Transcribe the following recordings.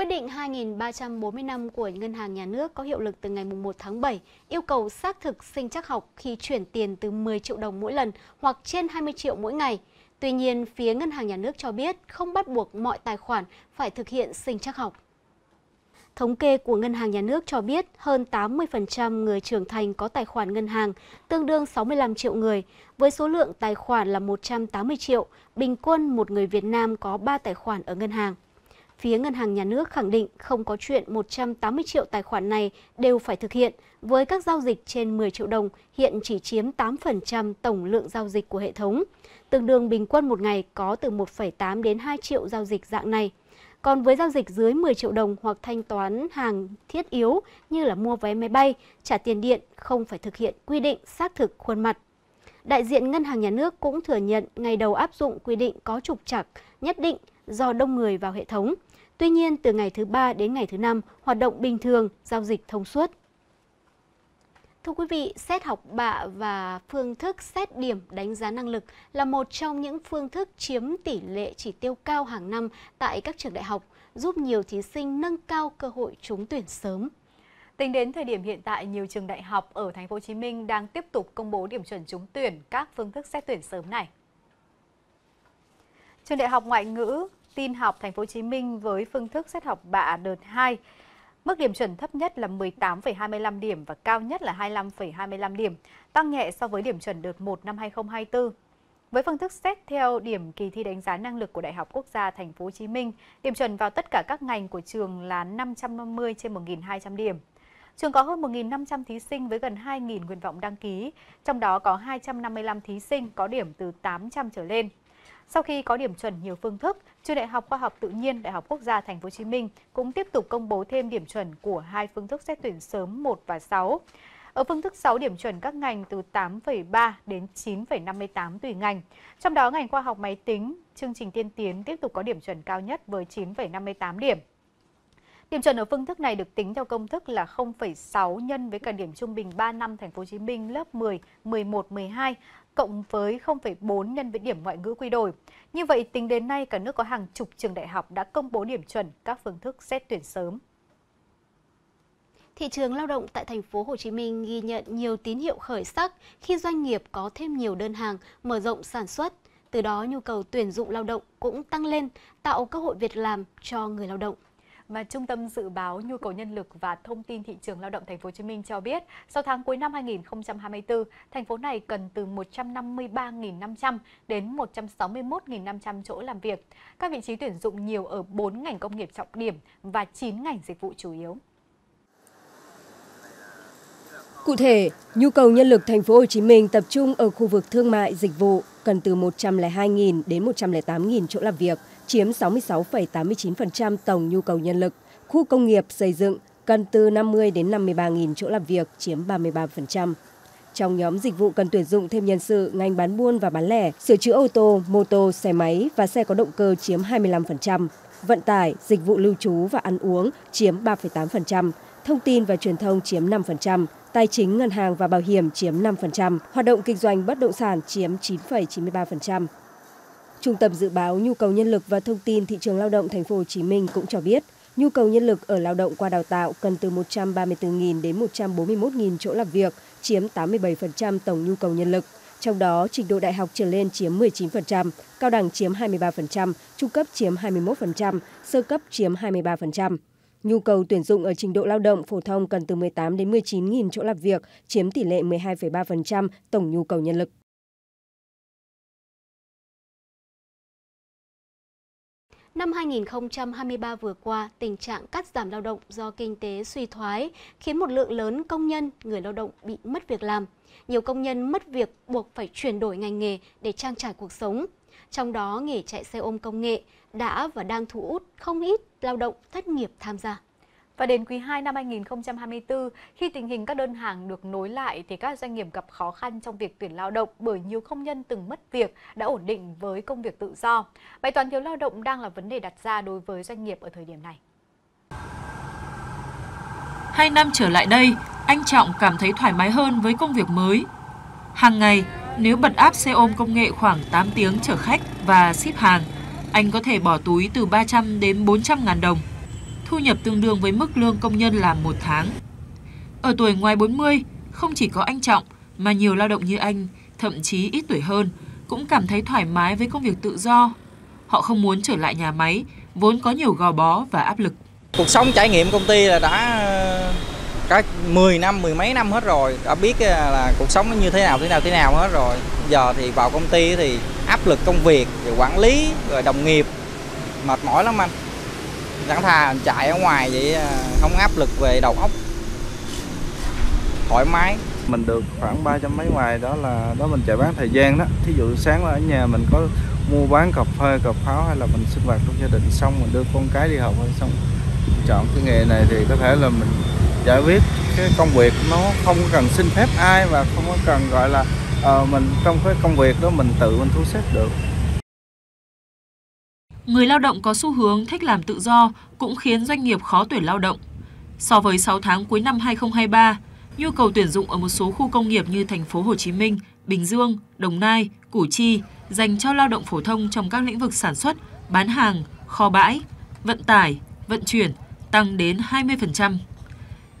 Quyết định 2.340 năm của Ngân hàng Nhà nước có hiệu lực từ ngày 1 tháng 7 yêu cầu xác thực sinh chắc học khi chuyển tiền từ 10 triệu đồng mỗi lần hoặc trên 20 triệu mỗi ngày. Tuy nhiên, phía Ngân hàng Nhà nước cho biết không bắt buộc mọi tài khoản phải thực hiện sinh chắc học. Thống kê của Ngân hàng Nhà nước cho biết hơn 80% người trưởng thành có tài khoản ngân hàng, tương đương 65 triệu người. Với số lượng tài khoản là 180 triệu, bình quân một người Việt Nam có 3 tài khoản ở ngân hàng. Phía Ngân hàng Nhà nước khẳng định không có chuyện 180 triệu tài khoản này đều phải thực hiện, với các giao dịch trên 10 triệu đồng hiện chỉ chiếm 8% tổng lượng giao dịch của hệ thống. Tương đương bình quân một ngày có từ 1,8 đến 2 triệu giao dịch dạng này. Còn với giao dịch dưới 10 triệu đồng hoặc thanh toán hàng thiết yếu như là mua vé máy bay, trả tiền điện không phải thực hiện quy định xác thực khuôn mặt. Đại diện Ngân hàng Nhà nước cũng thừa nhận ngày đầu áp dụng quy định có trục trặc nhất định do đông người vào hệ thống. Tuy nhiên, từ ngày thứ ba đến ngày thứ năm, hoạt động bình thường, giao dịch thông suốt. Thưa quý vị, xét học bạ và phương thức xét điểm đánh giá năng lực là một trong những phương thức chiếm tỷ lệ chỉ tiêu cao hàng năm tại các trường đại học, giúp nhiều thí sinh nâng cao cơ hội trúng tuyển sớm. Tính đến thời điểm hiện tại, nhiều trường đại học ở thành phố Hồ Chí Minh đang tiếp tục công bố điểm chuẩn trúng tuyển các phương thức xét tuyển sớm này. Trường Đại học Ngoại ngữ tin học Thành phố Hồ Chí Minh với phương thức xét học bạ đợt 2. Mức điểm chuẩn thấp nhất là 18,25 điểm và cao nhất là 25,25 điểm, tăng nhẹ so với điểm chuẩn đợt 1 năm 2024. Với phương thức xét theo điểm kỳ thi đánh giá năng lực của Đại học Quốc gia Thành phố Hồ Chí Minh, điểm chuẩn vào tất cả các ngành của trường là 550 trên 1.200 điểm. Trường có hơn 1.500 thí sinh với gần 2.000 nguyện vọng đăng ký, trong đó có 255 thí sinh có điểm từ 800 trở lên. Sau khi có điểm chuẩn nhiều phương thức, Trường Đại học Khoa học Tự nhiên Đại học Quốc gia Thành phố Hồ Chí Minh cũng tiếp tục công bố thêm điểm chuẩn của hai phương thức xét tuyển sớm 1 và 6. Ở phương thức 6 điểm chuẩn các ngành từ 8,3 đến 9,58 tùy ngành. Trong đó ngành khoa học máy tính, chương trình tiên tiến tiếp tục có điểm chuẩn cao nhất với 9,58 điểm. Điểm chuẩn ở phương thức này được tính theo công thức là 0,6 nhân với cả điểm trung bình 3 năm Thành phố Hồ Chí Minh lớp 10, 11, 12 cộng với 0,4 nhân với điểm ngoại ngữ quy đổi. Như vậy, tính đến nay, cả nước có hàng chục trường đại học đã công bố điểm chuẩn các phương thức xét tuyển sớm. Thị trường lao động tại thành phố Hồ Chí Minh ghi nhận nhiều tín hiệu khởi sắc khi doanh nghiệp có thêm nhiều đơn hàng, mở rộng sản xuất. Từ đó nhu cầu tuyển dụng lao động cũng tăng lên, tạo cơ hội việc làm cho người lao động. Mà Trung tâm Dự báo Nhu cầu Nhân lực và Thông tin Thị trường Lao động Thành phố Hồ Chí Minh cho biết, sau tháng cuối năm 2024, thành phố này cần từ 153.500 đến 161.500 chỗ làm việc. Các vị trí tuyển dụng nhiều ở 4 ngành công nghiệp trọng điểm và 9 ngành dịch vụ chủ yếu. Cụ thể, nhu cầu nhân lực thành phố Hồ Chí Minh tập trung ở khu vực thương mại, dịch vụ cần từ 102.000 đến 108.000 chỗ làm việc, chiếm 66,89% tổng nhu cầu nhân lực. Khu công nghiệp xây dựng cần từ 50 đến 53.000 chỗ làm việc, chiếm 33%. Trong nhóm dịch vụ cần tuyển dụng thêm nhân sự, ngành bán buôn và bán lẻ, sửa chữa ô tô, mô tô, xe máy và xe có động cơ chiếm 25%, vận tải, dịch vụ lưu trú và ăn uống chiếm 3,8%, thông tin và truyền thông chiếm 5%, tài chính, ngân hàng và bảo hiểm chiếm 5%, hoạt động kinh doanh bất động sản chiếm 9,93%. Trung tâm dự báo nhu cầu nhân lực và thông tin thị trường lao động thành phố Hồ Chí Minh cũng cho biết, nhu cầu nhân lực ở lao động qua đào tạo cần từ 134.000 đến 141.000 chỗ làm việc, chiếm 87% tổng nhu cầu nhân lực. Trong đó, trình độ đại học trở lên chiếm 19%, cao đẳng chiếm 23%, trung cấp chiếm 21%, sơ cấp chiếm 23%. Nhu cầu tuyển dụng ở trình độ lao động phổ thông cần từ 18 đến 19.000 chỗ làm việc, chiếm tỷ lệ 12,3% tổng nhu cầu nhân lực. Năm 2023 vừa qua, tình trạng cắt giảm lao động do kinh tế suy thoái khiến một lượng lớn công nhân, người lao động bị mất việc làm. Nhiều công nhân mất việc buộc phải chuyển đổi ngành nghề để trang trải cuộc sống. Trong đó, nghề chạy xe ôm công nghệ đã và đang thu hút không ít lao động thất nghiệp tham gia. Và đến quý 2 năm 2024, khi tình hình các đơn hàng được nối lại thì các doanh nghiệp gặp khó khăn trong việc tuyển lao động bởi nhiều công nhân từng mất việc đã ổn định với công việc tự do. Bài toán thiếu lao động đang là vấn đề đặt ra đối với doanh nghiệp ở thời điểm này. Hai năm trở lại đây, anh Trọng cảm thấy thoải mái hơn với công việc mới. Hàng ngày, nếu bật áp xe ôm công nghệ khoảng 8 tiếng chở khách và ship hàng, anh có thể bỏ túi từ 300 đến 400 ngàn đồng thu nhập tương đương với mức lương công nhân làm một tháng. Ở tuổi ngoài 40, không chỉ có anh Trọng mà nhiều lao động như anh, thậm chí ít tuổi hơn, cũng cảm thấy thoải mái với công việc tự do. Họ không muốn trở lại nhà máy, vốn có nhiều gò bó và áp lực. Cuộc sống trải nghiệm công ty là đã cả 10 năm, mười mấy năm hết rồi, đã biết à, là cuộc sống nó như thế nào, thế nào, thế nào hết rồi. Giờ thì vào công ty thì áp lực công việc, rồi quản lý, rồi đồng nghiệp, mệt mỏi lắm anh. Chẳng thà chạy ở ngoài vậy à, không áp lực về đầu óc, thoải mái. Mình được khoảng ba trăm mấy ngoài đó là đó mình chạy bán thời gian đó. Thí dụ sáng là ở nhà mình có mua bán cà phê, cà pháo hay là mình sinh hoạt trong gia đình xong mình đưa con cái đi học hay xong chọn cái nghề này thì có thể là mình giải quyết cái công việc nó không cần xin phép ai và không có cần gọi là uh, mình trong cái công việc đó mình tự mình thu xếp được. Người lao động có xu hướng thích làm tự do cũng khiến doanh nghiệp khó tuyển lao động. So với 6 tháng cuối năm 2023, nhu cầu tuyển dụng ở một số khu công nghiệp như thành phố Hồ Chí Minh, Bình Dương, Đồng Nai, Củ Chi dành cho lao động phổ thông trong các lĩnh vực sản xuất, bán hàng, kho bãi, vận tải, vận chuyển tăng đến 20%.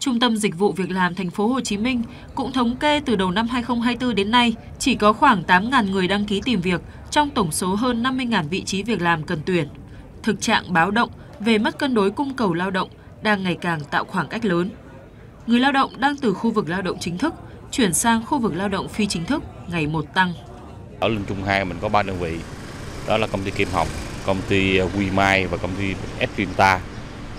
Trung tâm Dịch vụ Việc làm thành phố Hồ Chí Minh cũng thống kê từ đầu năm 2024 đến nay chỉ có khoảng 8.000 người đăng ký tìm việc trong tổng số hơn 50.000 vị trí việc làm cần tuyển. Thực trạng báo động về mất cân đối cung cầu lao động đang ngày càng tạo khoảng cách lớn. Người lao động đang từ khu vực lao động chính thức chuyển sang khu vực lao động phi chính thức ngày một tăng. Ở Linh Trung 2 mình có 3 đơn vị, đó là công ty Kim Hồng, công ty Quy Mai và công ty Fvinta.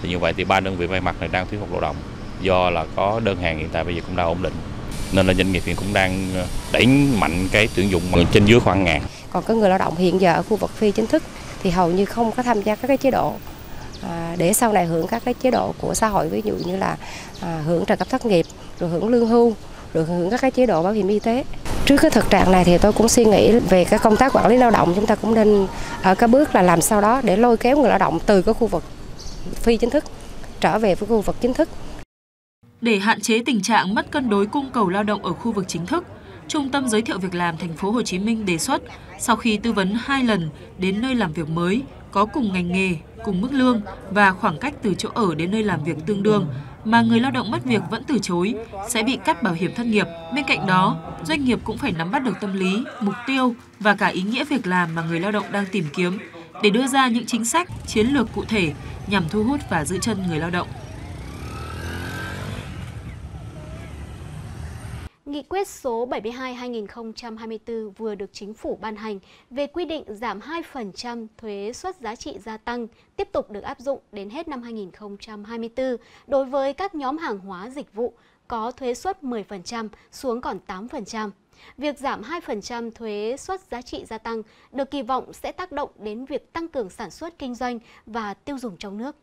Thì như vậy thì ba đơn vị may mặc này đang thiếu hụt lao động do là có đơn hàng hiện tại bây giờ cũng đang ổn định. Nên là doanh nghiệp hiện cũng đang ờ, đẩy mạnh cái tuyển dụng trên dưới khoảng ngàn. Còn cái người lao động hiện giờ ở khu vực phi chính thức thì hầu như không có tham gia các cái chế độ à, để sau này hưởng các cái chế độ của xã hội. Ví dụ như là à, hưởng trợ cấp thất nghiệp rồi hưởng lương hưu rồi hưởng các cái chế độ bảo hiểm y tế. Trước cái thực trạng này thì tôi cũng suy nghĩ về cái công tác quản lý lao động. Chúng ta cũng nên ở cái bước là làm sao đó để lôi kéo người lao động từ cái khu vực phi chính thức trở về với khu vực chính thức để hạn chế tình trạng mất cân đối cung cầu lao động ở khu vực chính thức, Trung tâm giới thiệu việc làm thành phố Hồ Chí Minh đề xuất sau khi tư vấn hai lần đến nơi làm việc mới có cùng ngành nghề, cùng mức lương và khoảng cách từ chỗ ở đến nơi làm việc tương đương mà người lao động mất việc vẫn từ chối sẽ bị cắt bảo hiểm thất nghiệp. Bên cạnh đó, doanh nghiệp cũng phải nắm bắt được tâm lý, mục tiêu và cả ý nghĩa việc làm mà người lao động đang tìm kiếm để đưa ra những chính sách, chiến lược cụ thể nhằm thu hút và giữ chân người lao động. Nghị quyết số 72-2024 vừa được Chính phủ ban hành về quy định giảm 2% thuế suất giá trị gia tăng tiếp tục được áp dụng đến hết năm 2024 đối với các nhóm hàng hóa dịch vụ có thuế suất 10% xuống còn 8%. Việc giảm 2% thuế suất giá trị gia tăng được kỳ vọng sẽ tác động đến việc tăng cường sản xuất kinh doanh và tiêu dùng trong nước.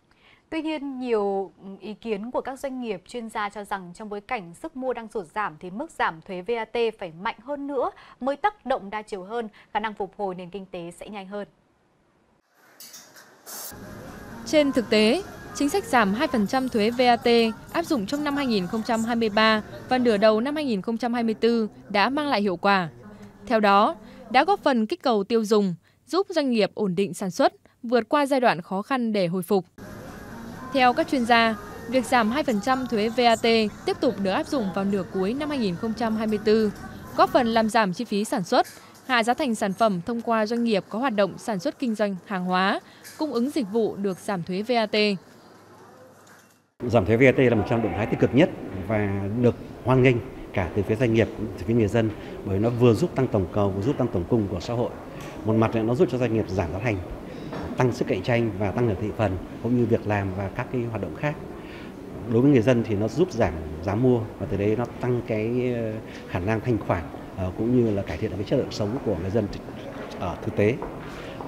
Tuy nhiên, nhiều ừ, ý kiến của các doanh nghiệp chuyên gia cho rằng trong bối cảnh sức mua đang sụt giảm thì mức giảm thuế VAT phải mạnh hơn nữa mới tác động đa chiều hơn, khả năng phục hồi nền kinh tế sẽ nhanh hơn. Trên thực tế, chính sách giảm 2% thuế VAT áp dụng trong năm 2023 và nửa đầu năm 2024 đã mang lại hiệu quả. Theo đó, đã góp phần kích cầu tiêu dùng, giúp doanh nghiệp ổn định sản xuất, vượt qua giai đoạn khó khăn để hồi phục. Theo các chuyên gia, việc giảm 2% thuế VAT tiếp tục được áp dụng vào nửa cuối năm 2024, góp phần làm giảm chi phí sản xuất, hạ giá thành sản phẩm thông qua doanh nghiệp có hoạt động sản xuất kinh doanh hàng hóa, cung ứng dịch vụ được giảm thuế VAT. Giảm thuế VAT là một trong động thái tích cực nhất và được hoan nghênh cả từ phía doanh nghiệp từ phía người dân bởi nó vừa giúp tăng tổng cầu vừa giúp tăng tổng cung của xã hội. Một mặt nó giúp cho doanh nghiệp giảm giá thành tăng sức cạnh tranh và tăng được thị phần, cũng như việc làm và các cái hoạt động khác. Đối với người dân thì nó giúp giảm giá mua và từ đấy nó tăng cái ờ, khả năng thanh khoản ờ, cũng như là cải thiện được cái chất lượng sống của người dân ở thực tế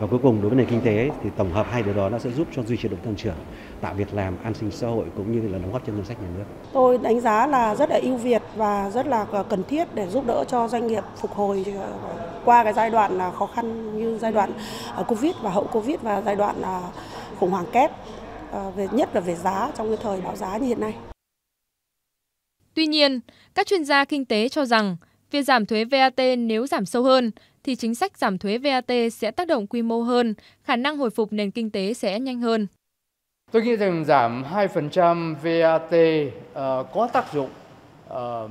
và cuối cùng đối với nền kinh tế thì tổng hợp hai điều đó nó sẽ giúp cho duy trì động tăng trưởng tạo việc làm an sinh xã hội cũng như là đóng góp cho ngân sách nhà nước. Tôi đánh giá là rất là ưu việt và rất là cần thiết để giúp đỡ cho doanh nghiệp phục hồi ờ, qua cái giai đoạn khó khăn như giai đoạn ờ, Covid và hậu Covid và giai đoạn ờ, khủng hoảng kép về nhất là về giá trong cái thời bão giá như hiện nay. Tuy nhiên, các chuyên gia kinh tế cho rằng việc giảm thuế VAT nếu giảm sâu hơn thì chính sách giảm thuế VAT sẽ tác động quy mô hơn, khả năng hồi phục nền kinh tế sẽ nhanh hơn. Tôi nghĩ rằng giảm 2% VAT uh, có tác dụng uh,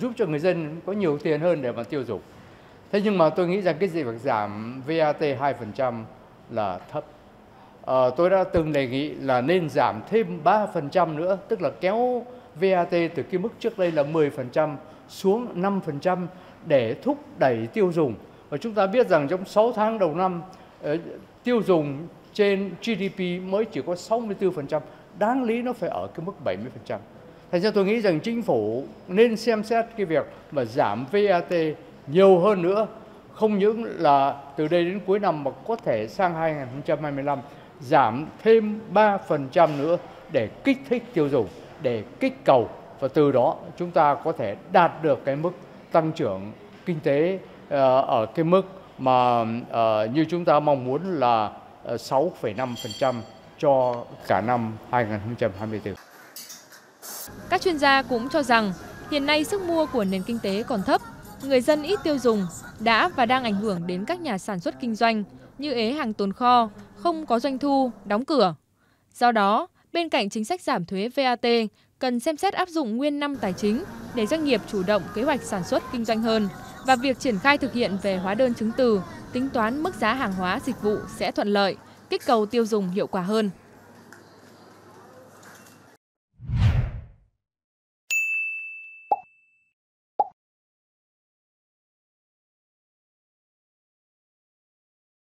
giúp cho người dân có nhiều tiền hơn để mà tiêu dùng. Thế nhưng mà tôi nghĩ rằng cái gì việc giảm VAT 2% là thấp. Uh, tôi đã từng đề nghị là nên giảm thêm 3% nữa, tức là kéo VAT từ cái mức trước đây là 10% xuống 5% để thúc đẩy tiêu dùng. Và chúng ta biết rằng trong 6 tháng đầu năm, ờ, tiêu dùng trên GDP mới chỉ có 64%, đáng lý nó phải ở cái mức 70%. Thành ra tôi nghĩ rằng chính phủ nên xem xét cái việc mà giảm VAT nhiều hơn nữa, không những là từ đây đến cuối năm mà có thể sang 2025 giảm thêm 3% nữa để kích thích tiêu dùng, để kích cầu và từ đó chúng ta có thể đạt được cái mức tăng trưởng kinh tế ờ, ở cái mức mà ờ, như chúng ta mong muốn là ờ, 6,5% cho cả năm 2024. Các chuyên gia cũng cho rằng hiện nay sức mua của nền kinh tế còn thấp, người dân ít tiêu dùng đã và đang ảnh hưởng đến các nhà sản xuất kinh doanh như ế hàng tồn kho, không có doanh thu, đóng cửa. Do đó, bên cạnh chính sách giảm thuế VAT, cần xem xét áp dụng nguyên năm tài chính để doanh nghiệp chủ động kế hoạch sản xuất kinh doanh hơn và việc triển khai thực hiện về hóa đơn chứng từ, tính toán mức giá hàng hóa dịch vụ sẽ thuận lợi, kích cầu tiêu dùng hiệu quả hơn.